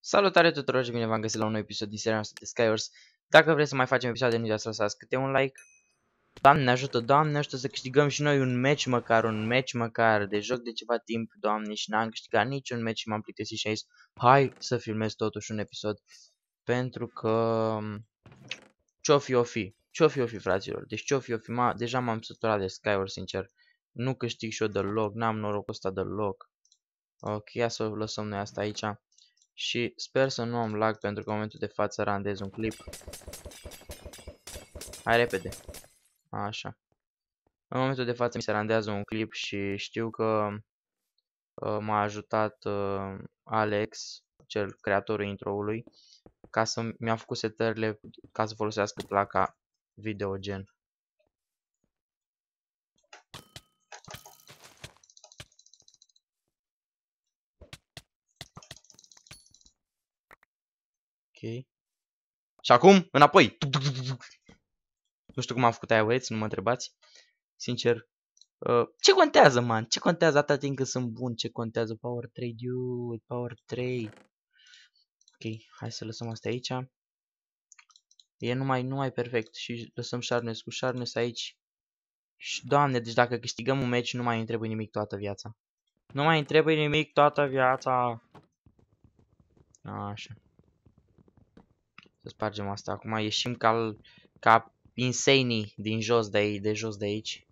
Salutare tuturor și bine v-am găsit la un nou episod din seria noastră de Skywars. Dacă vreți să mai facem episoade, nu uitați să lăsați câte un like. Doamne ne ajută, Doamne ajută să câștigăm și noi un match măcar, un match măcar de joc de ceva timp, Doamne, și n-am câștigat niciun match și m-am plictisit și aici. Hai să filmez totuși un episod, pentru că... Ce-o fi, o fi? Ce-o fi, o fi, fraților? Deci ce-o fi, o fi? Ma, deja m-am săturat de Skywars, sincer. Nu câștig și eu deloc, n-am norocul ăsta deloc. Ok, ia să lăsăm noi asta aici. Și sper să nu am lag pentru că în momentul de față randez un clip. Hai repede. Așa. În momentul de față mi se randează un clip și știu că uh, m-a ajutat uh, Alex, cel creatorul introului, ca să mi-a făcut setările ca să folosească placa videogen. Ok. Și acum, înapoi. Nu știu cum am făcut aia, băieți, nu mă întrebați. Sincer. Uh, ce contează, man? Ce contează atâta timp cât sunt bun? Ce contează? Power 3, dude. Power 3. Ok, hai să lăsăm asta aici. E numai, numai perfect. Și lăsăm Sharnes cu Sharnes aici. Și, doamne, deci dacă câștigăm un match, nu mai îmi trebuie nimic toată viața. Nu mai îmi trebuie nimic toată viața. Așa. Să spargem asta. Acum ieșim ca, ca insane din jos de, aici, de jos de aici.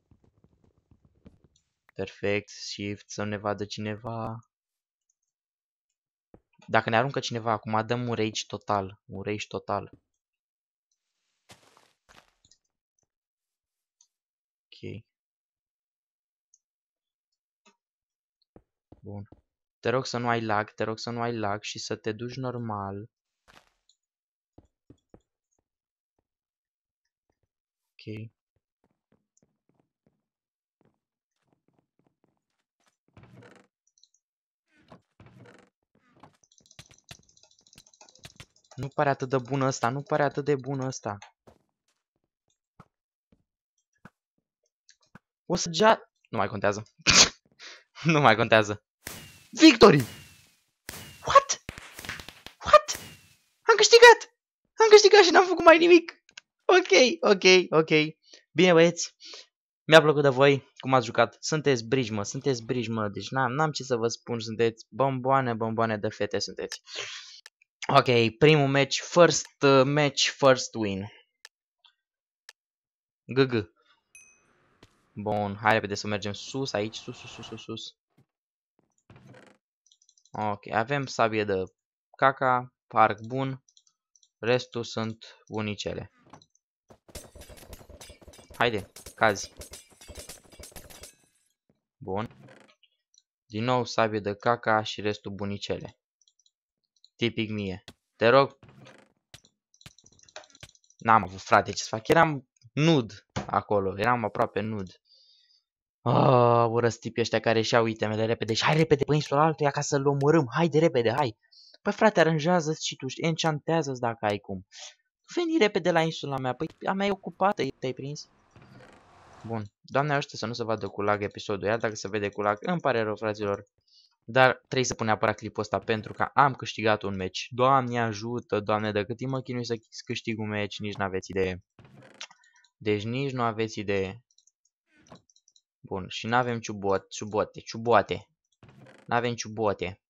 Perfect. Shift să ne vadă cineva. Dacă ne aruncă cineva acum, dăm un rage total. Un rage total. Ok. Bun. Te rog să nu ai lag, te rog să nu ai lag și să te duci normal. Ok. Nu pare atât de bun ăsta, nu pare atât de bun ăsta. O să gea... Nu mai contează. nu mai contează. Victory! What? What? Am câștigat! Am câștigat și n-am făcut mai nimic! Ok, ok, ok. Bine băieți, mi-a plăcut de voi cum ați jucat. Sunteți briji, mă, sunteți briji, mă. Deci n-am ce să vă spun, sunteți bomboane, bomboane de fete sunteți. Ok, primul match, first uh, match, first win. GG. Bun, hai repede să mergem sus, aici, sus, sus, sus, sus, sus. Ok, avem sabie de caca, parc bun, restul sunt unicele. Haide, cazi. Bun. Din nou sabie de caca și restul bunicele. Tipic mie. Te rog. N-am avut frate ce să fac. Eram nud acolo. Eram aproape nud. Oh, urăsc tipii ăștia care și-au itemele repede. Și hai repede pe insula altuia ca să-l omorâm. Hai de repede, hai. Păi frate, aranjează-ți și tu. Enchantează-ți dacă ai cum. Veni repede la insula mea. Păi a mea e ocupată. Te-ai prins? Bun. Doamne ajută să nu se vadă cu lag episodul. Iar dacă se vede cu lag, îmi pare rău, fraților. Dar trebuie să pun neapărat clipul ăsta pentru că am câștigat un match. Doamne ajută, Doamne, de cât timp mă chinui să câștig un match, nici nu aveți idee. Deci nici nu aveți idee. Bun, și nu avem ciubot, ciubote, ciuboate. Nu avem ciubote.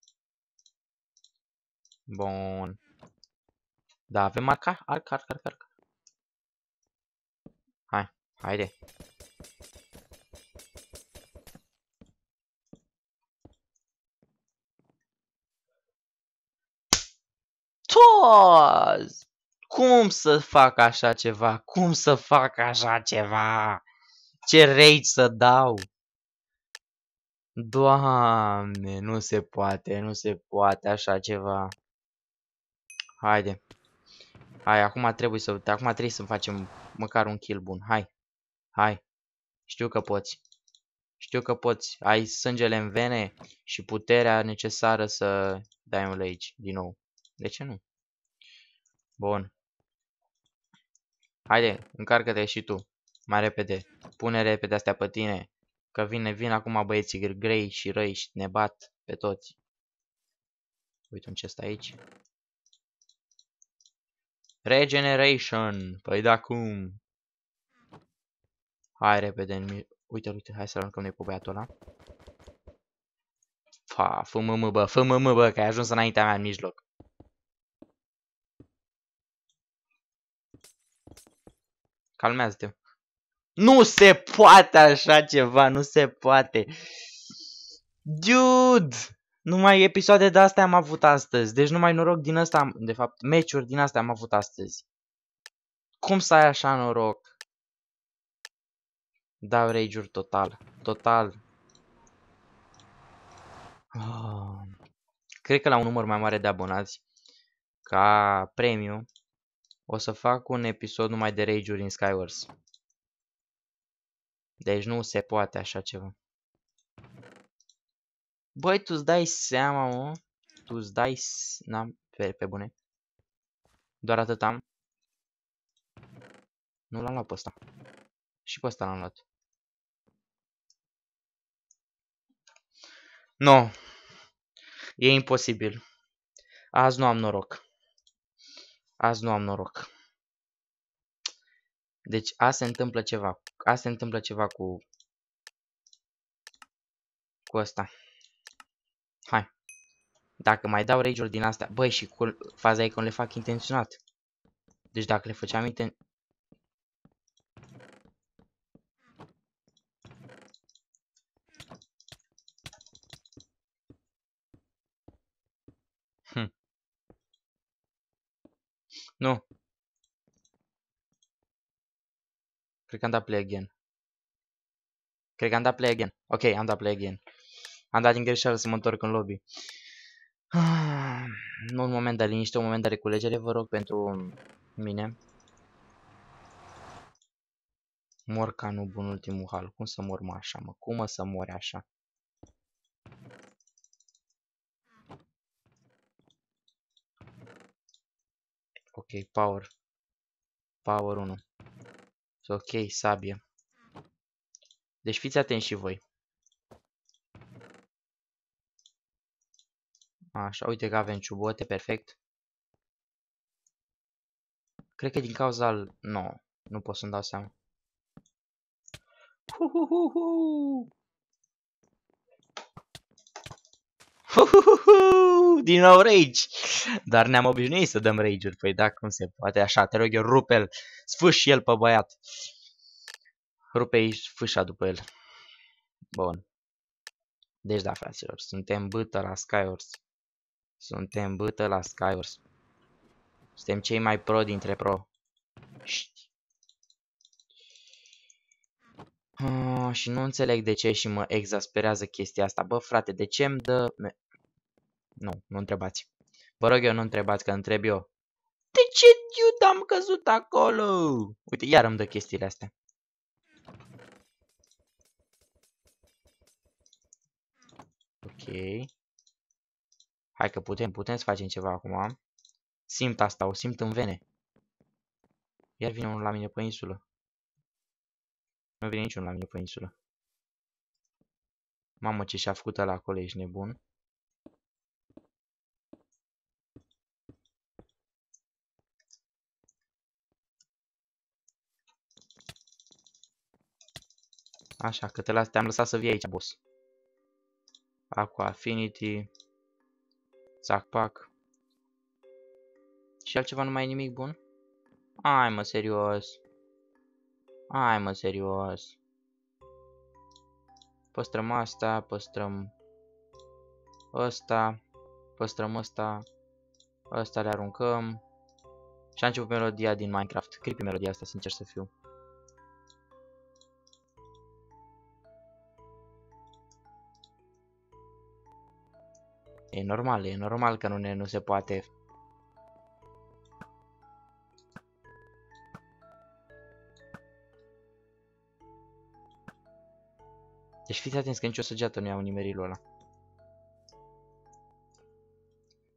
Bun. Da, avem arca, arca, arca, arca. Hai, haide. Toz! Cum să fac așa ceva? Cum să fac așa ceva? Ce rage să dau? Doamne, nu se poate, nu se poate așa ceva. Haide. Hai, acum trebuie să, acum trebuie să facem măcar un kill bun. Hai. Hai. Știu că poți. Știu că poți. Ai sângele în vene și puterea necesară să dai un rage din nou. De ce nu? Bun. Haide, încarcă-te și tu. Mai repede. Pune repede astea pe tine. Că vine, vin acum băieții grei și răi și ne bat pe toți. Uite un chest aici. Regeneration. Păi da cum? Hai repede în Uite, uite, hai să aruncăm noi pe băiatul ăla. Fa, fă mă, bă, fă mă, bă, că ai ajuns înaintea mea în mijloc. Calmează-te. Nu se poate așa ceva, nu se poate. Dude! Numai episoade de astea am avut astăzi. Deci numai noroc din asta, de fapt, meciuri din astea am avut astăzi. Cum să ai așa noroc? Dau rage total. Total. Oh. Cred că la un număr mai mare de abonați, ca premiu, o să fac un episod numai de rage în Skywars. Deci nu se poate așa ceva. Băi, tu-ți dai seama, mă? Tu-ți dai... N-am... Pe, pe bune. Doar atât am. Nu l-am luat pe ăsta. Și pe ăsta l-am luat. Nu. E imposibil. Azi nu am noroc. Azi nu am noroc. Deci azi se întâmplă ceva. Azi se întâmplă ceva cu... Cu ăsta. Hai. Dacă mai dau rage din astea... Băi, și cu faza e că le fac intenționat. Deci dacă le făceam inten... Nu. Cred că am dat play again. Cred că am dat play again. Ok, am dat play again. Am dat din greșeală să mă întorc în lobby. Nu un moment de liniște, un moment de reculegere, vă rog, pentru mine. Mor ca nu bun ultimul hal. Cum să mor mă așa, mă? Cum mă să mori așa? Ok, power. Power 1. Ok, sabie. Deci fiți atenți și voi. Așa, uite că avem ciubote, perfect. Cred că din cauza al... Nu, nu pot să-mi dau seama. Hu -hu -hu -hu. Hu -hu -hu -hu. Din nou rage. Dar ne-am obișnuit să dăm rage-uri. Păi da, cum se poate așa? Te rog eu, rupe-l. Sfâși el pe băiat. Rupe-i fâșa după el. Bun. Deci da, fraților, suntem bâtă la Skywars. Suntem bâtă la Skywars. Suntem cei mai pro dintre pro. Ști. Oh, și nu înțeleg de ce și mă exasperează chestia asta. Bă, frate, de ce îmi dă... Nu, nu întrebați. Vă rog eu, nu întrebați, că întreb eu. De ce iut am căzut acolo? Uite, iar îmi dă chestiile astea. Ok. Hai că putem, putem să facem ceva acum. Simt asta, o simt în vene. Iar vine unul la mine pe insulă. Nu vine niciunul la mine pe insulă. Mamă, ce și-a făcut ăla acolo, ești nebun. Așa, că te, las, te-am lăsat să vii aici, boss. Aqua Affinity. Zac-pac. Și altceva nu mai e nimic bun? Ai mă, serios. Ai mă, serios. Păstrăm asta, păstrăm ăsta, păstrăm ăsta, ăsta le aruncăm. Și a început melodia din Minecraft. Creepy melodia asta, sincer să fiu. E normal, e normal că nu, ne, nu se poate. Deci fiți atenți că nicio săgeată nu iau nimerilul ăla.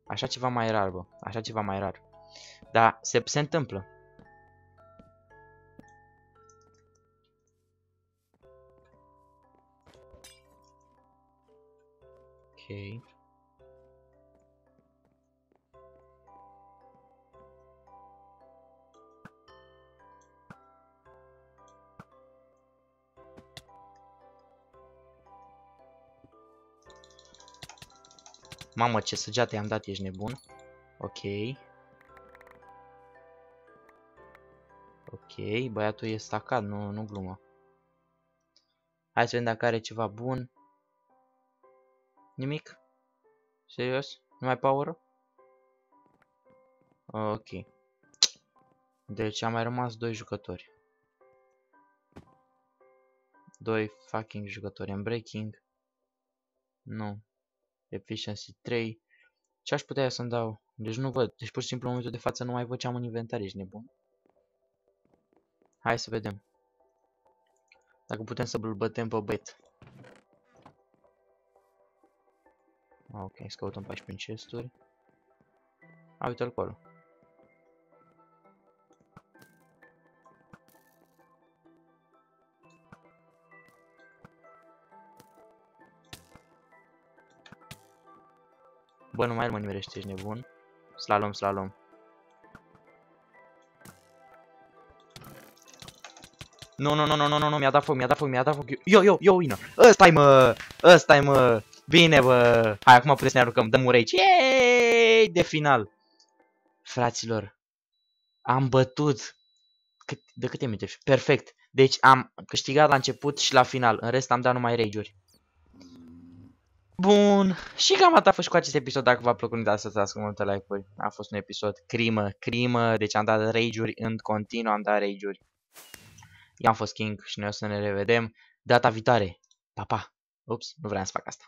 Așa ceva mai rar, bă. Așa ceva mai rar. Dar se, se întâmplă. Ok. Mamă, ce săgeată i-am dat, ești nebun. Ok. Ok, băiatul e stacat, nu, nu glumă. Hai să vedem dacă are ceva bun. Nimic? Serios? Nu mai power Ok. Deci am mai rămas doi jucători. Doi fucking jucători în breaking. Nu. Efficiency 3. Ce aș putea să-mi dau? Deci nu văd. Deci pur și simplu în momentul de față nu mai văd ce am în inventar. Ești nebun? Hai să vedem. Dacă putem să-l bătem pe băiet. Ok, să căutăm 14 chesturi. A, uite-l acolo. Bă, nu mai mă nimerește, ești nebun. Slalom, slalom. Nu, nu, nu, nu, nu, nu, nu, mi-a dat foc, mi-a dat foc, mi-a dat foc. Yo, yo, yo, wină. Ăsta-i, mă! Ăsta-i, mă! Bine, bă! Hai, acum putem să ne aruncăm. Dăm un rage. Yeeey! De final. Fraților, am bătut. Cât, de câte minute? Perfect. Deci am câștigat la început și la final. În rest am dat numai rage-uri. Bun, și cam atât a fost cu acest episod, dacă v-a plăcut, nu dați să dați cu multe like-uri. A fost un episod crimă, crimă, deci am dat rage-uri în continuu, am dat rage-uri. Eu am fost King și noi o să ne revedem data viitoare. Pa, pa! Ups, nu vreau să fac asta.